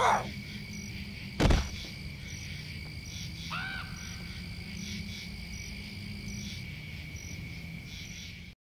Ah!